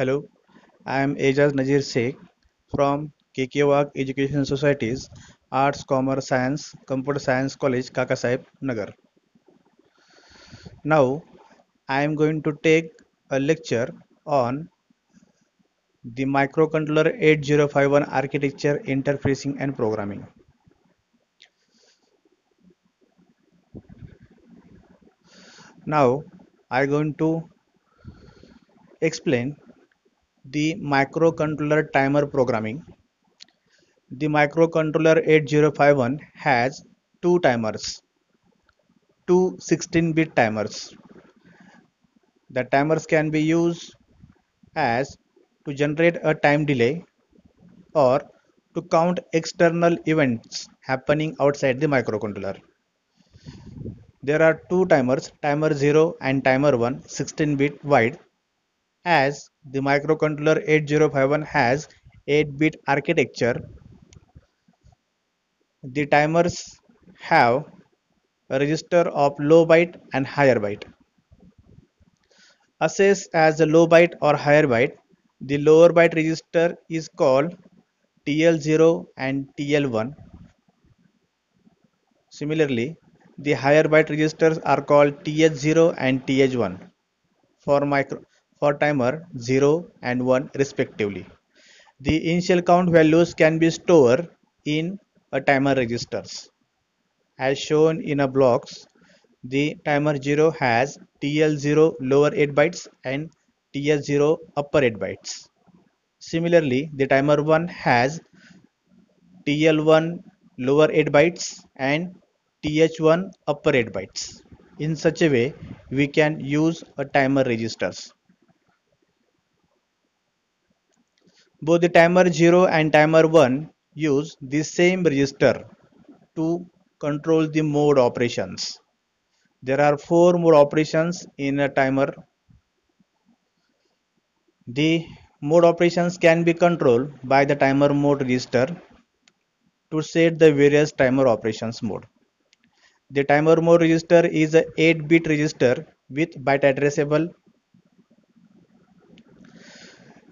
Hello, I am Ejaz Nazir Sheikh from KKWAG Education Societies, Arts, Commerce, Science, Computer Science College, Kakasaheb Nagar. Now, I am going to take a lecture on the microcontroller 8051 architecture, interfacing and programming. Now, I am going to explain the microcontroller timer programming. The microcontroller 8051 has two timers, two 16-bit timers. The timers can be used as to generate a time delay or to count external events happening outside the microcontroller. There are two timers, timer 0 and timer 1, 16-bit wide as the microcontroller 8051 has 8-bit architecture. The timers have a register of low byte and higher byte. Assessed as a low byte or higher byte. The lower byte register is called TL0 and TL1 similarly the higher byte registers are called TH0 and TH1 for micro for timer 0 and 1 respectively. The initial count values can be stored in a timer registers. As shown in a blocks, the timer 0 has TL0 lower 8 bytes and TH0 upper 8 bytes. Similarly, the timer 1 has TL1 lower 8 bytes and TH1 upper 8 bytes. In such a way, we can use a timer registers. Both the timer 0 and timer 1 use the same register to control the mode operations. There are four mode operations in a timer. The mode operations can be controlled by the timer mode register to set the various timer operations mode. The timer mode register is a 8-bit register with byte addressable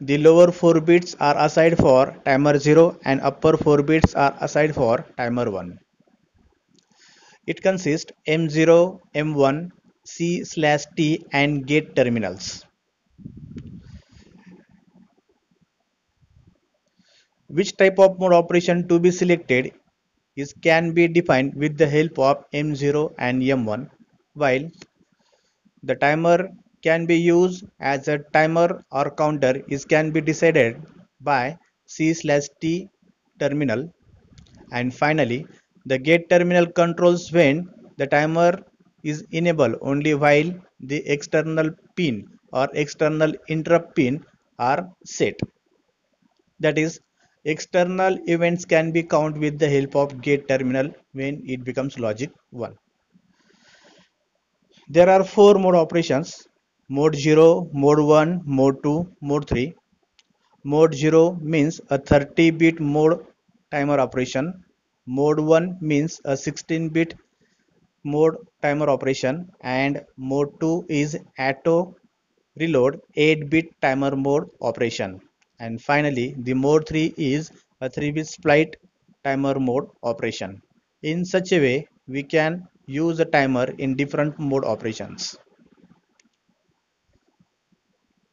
the lower 4 bits are assigned for timer 0 and upper 4 bits are assigned for timer 1. It consists M0, M1, C slash T and gate terminals. Which type of mode operation to be selected is can be defined with the help of M0 and M1 while the timer can be used as a timer or counter. Is can be decided by C slash T terminal. And finally the gate terminal controls when the timer is enabled. Only while the external pin or external interrupt pin are set. That is external events can be count with the help of gate terminal when it becomes logic 1 there are four mode operations mode 0 mode 1 mode 2 mode 3 mode 0 means a 30 bit mode timer operation. Mode 1 means a 16 bit mode timer operation. And mode 2 is auto reload 8 bit timer mode operation. And finally the mode 3 is a 3 bit split timer mode operation. In such a way we can use a timer in different mode operations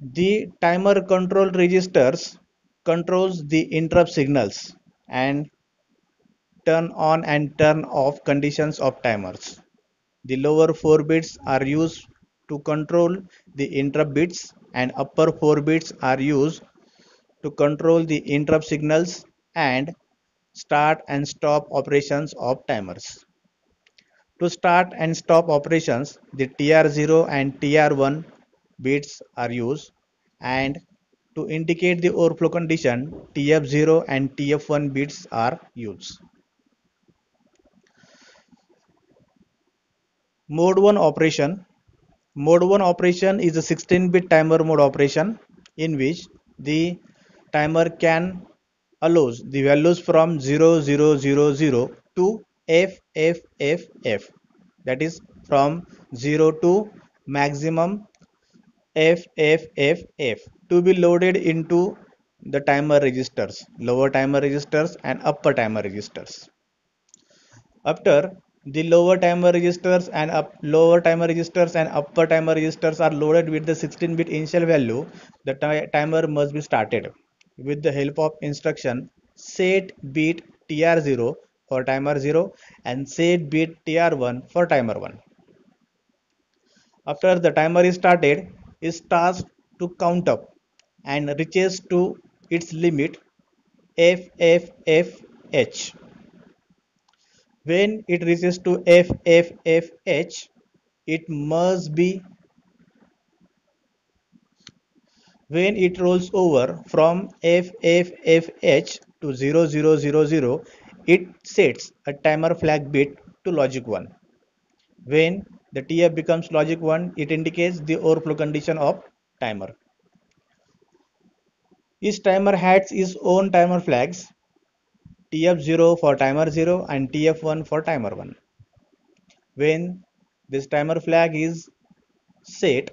the timer control registers controls the interrupt signals and turn on and turn off conditions of timers. The lower 4 bits are used to control the interrupt bits and upper 4 bits are used to control the interrupt signals and start and stop operations of timers. To start and stop operations, the TR0 and TR1 bits are used and to indicate the overflow condition TF0 and TF1 bits are used. Mode 1 operation Mode 1 operation is a 16-bit timer mode operation in which the timer can allows the values from 0000 to FFFF that is from 0 to maximum F, F, F, F to be loaded into the timer registers, lower timer registers and upper timer registers. After the lower timer registers and up lower timer registers and upper timer registers are loaded with the 16 bit initial value, the timer must be started with the help of instruction set bit tr0 for timer 0 and set bit tr1 for timer 1. After the timer is started, starts to count up and reaches to its limit FFFH. When it reaches to FFFH, it must be when it rolls over from FFFH to 0000, it sets a timer flag bit to logic 1. When the TF becomes logic 1, it indicates the overflow condition of timer. Each timer has its own timer flags TF0 for timer 0 and TF1 for timer 1. When this timer flag is set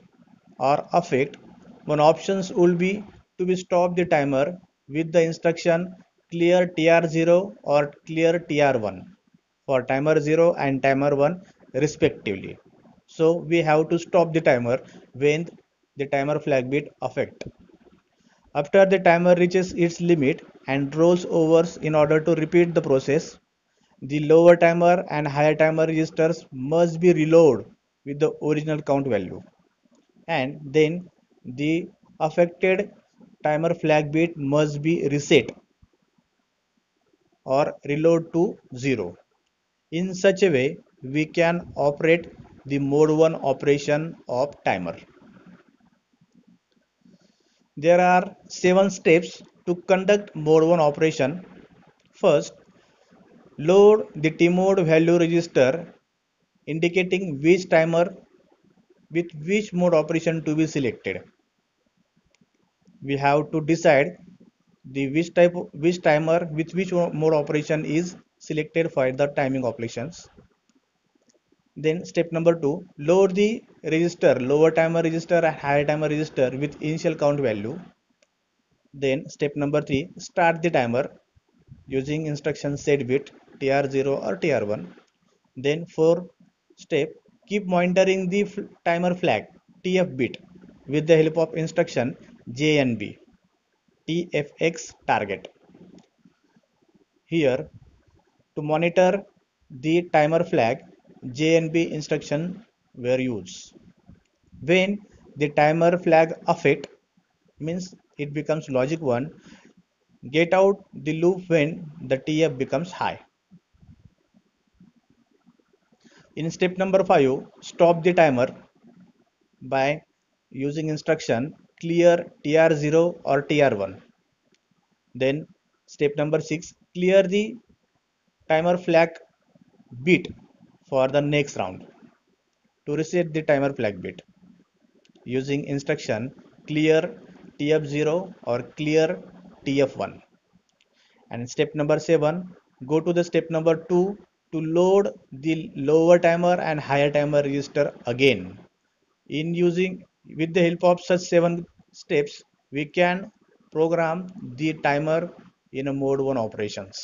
or affect, one options will be to be stop the timer with the instruction clear TR0 or clear TR1 for timer 0 and timer 1 respectively. So we have to stop the timer when the timer flag bit affect. After the timer reaches its limit and rolls over in order to repeat the process, the lower timer and higher timer registers must be reloaded with the original count value. And then the affected timer flag bit must be reset or reload to 0. In such a way, we can operate the mode 1 operation of timer. There are seven steps to conduct mode 1 operation. First, load the tmode value register indicating which timer with which mode operation to be selected. We have to decide the which type which timer with which mode operation is selected for the timing operations. Then step number two, load the register, lower timer register and higher timer register with initial count value. Then step number three, start the timer using instruction set bit tr0 or tr1. Then four step, keep monitoring the timer flag tf bit with the help of instruction jnb tfx target. Here to monitor the timer flag JNB instruction were used. When the timer flag of it means it becomes logic 1 get out the loop when the TF becomes high. In step number 5 stop the timer by using instruction clear TR0 or TR1. Then step number 6 clear the timer flag bit for the next round. To reset the timer flag bit using instruction clear tf0 or clear tf1 and step number 7 go to the step number 2 to load the lower timer and higher timer register again. In using with the help of such seven steps we can program the timer in a mode 1 operations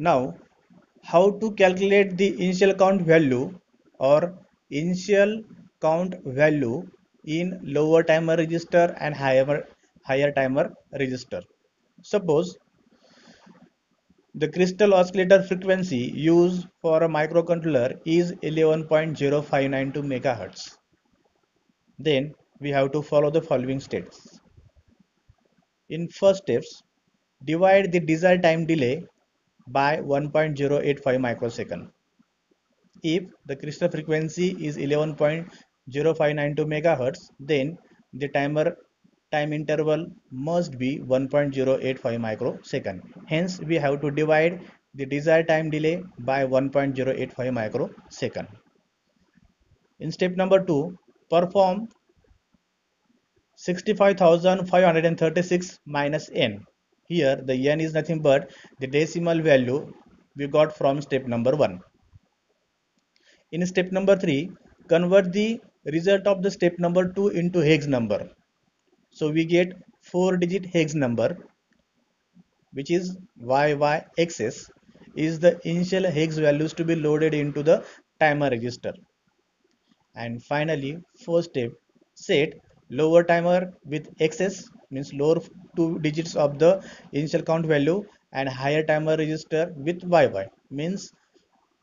Now, how to calculate the initial count value or initial count value in lower timer register and higher, higher timer register. Suppose the crystal oscillator frequency used for a microcontroller is 11.0592 megahertz. Then we have to follow the following steps. In first steps, divide the desired time delay by 1.085 microsecond. If the crystal frequency is 11.0592 megahertz, then the timer time interval must be 1.085 microsecond. Hence, we have to divide the desired time delay by 1.085 microsecond. In step number 2, perform 65,536 minus n. Here the n is nothing but the decimal value we got from step number 1. In step number 3, convert the result of the step number 2 into hex number. So we get 4 digit hex number which is YYXS is the initial hex values to be loaded into the timer register. And finally, first step, set lower timer with XS means lower two digits of the initial count value and higher timer register with YY means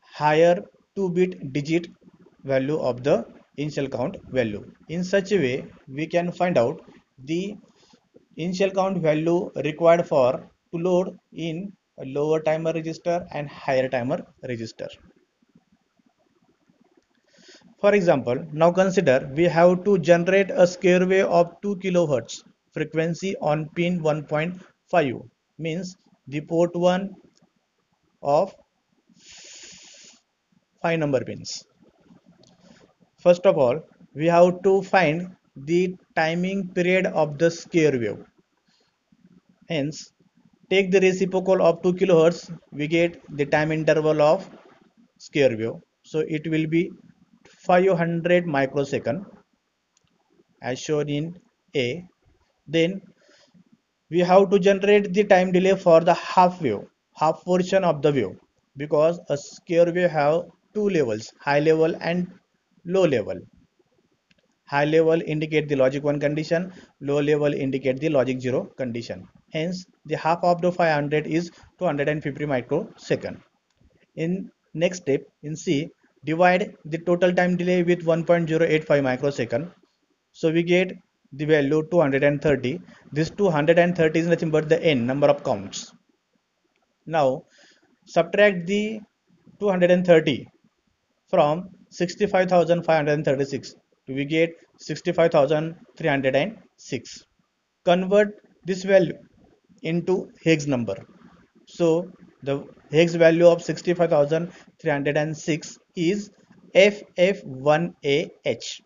higher 2 bit digit value of the initial count value. In such a way, we can find out the initial count value required for to load in lower timer register and higher timer register. For example, now consider we have to generate a square wave of 2 kHz frequency on pin 1.5 means the port 1 of 5 number pins. First of all, we have to find the timing period of the square wave. Hence, take the reciprocal of 2 kilohertz we get the time interval of square wave so it will be 500 microsecond as shown in a then we have to generate the time delay for the half wave half portion of the wave because a square wave have two levels high level and low level. High level indicate the logic 1 condition low level indicate the logic 0 condition. Hence the half of the 500 is 250 microsecond. In next step in c divide the total time delay with 1.085 microsecond. So we get the value 230 this 230 is nothing but the n number of counts now subtract the 230 from 65536 we get 65306 convert this value into hex number. So the hex value of 65306 is FF1AH.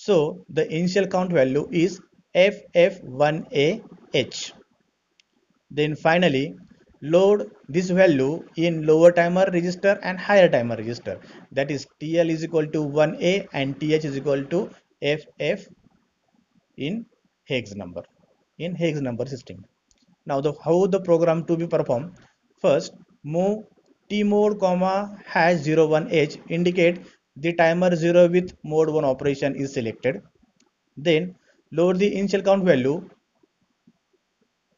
So the initial count value is FF1AH. Then finally load this value in lower timer register and higher timer register that is TL is equal to 1A and TH is equal to FF in hex number in hex number system. Now the how the program to be performed. First move t mode comma hash 01h indicate the timer 0 with mode 1 operation is selected. Then load the initial count value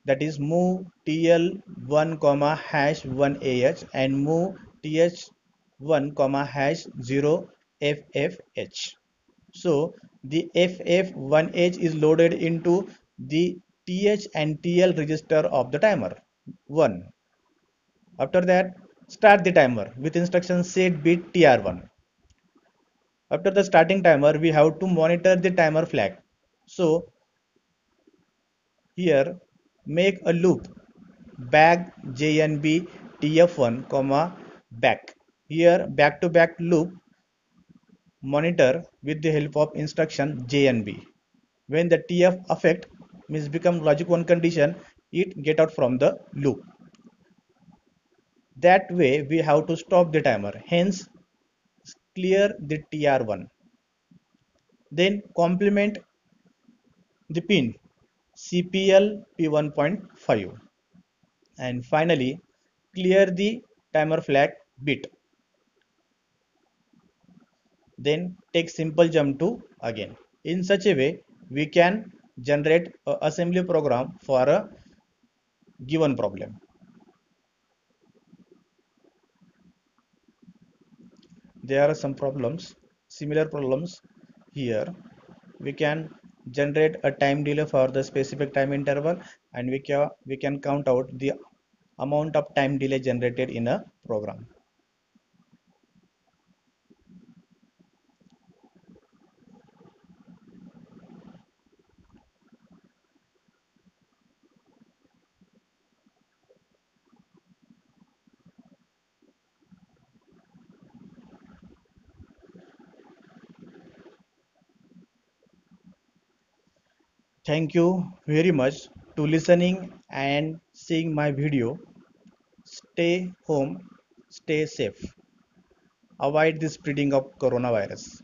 that is move tl1 comma hash 1 ah and move th1 comma hash 0 ffh so the ff1h is loaded into the TH and TL register of the timer 1 after that start the timer with instruction set bit tr1 after the starting timer we have to monitor the timer flag. So here make a loop. Back jnb tf1 comma back. Here back to back loop. Monitor with the help of instruction jnb when the tf affect means become logic 1 condition it get out from the loop. That way we have to stop the timer. Hence clear the tr1 then complement the pin cpl p1.5 and finally clear the timer flag bit. Then take simple jump to again. In such a way we can generate assembly program for a given problem there are some problems similar problems here. We can generate a time delay for the specific time interval and we can we can count out the amount of time delay generated in a program Thank you very much to listening and seeing my video. Stay home, stay safe. Avoid the spreading of coronavirus.